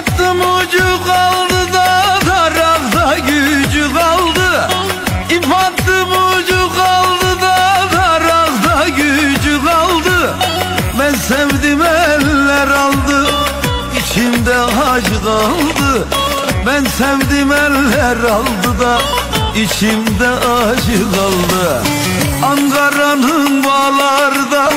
Baktım ucu kaldı da tarafta gücü kaldı. İp attım ucu kaldı da tarafta gücü kaldı. Ben sevdim eller aldı içimde acı kaldı. Ben sevdim eller aldı da içimde acı kaldı. Ankara'nın bağlarda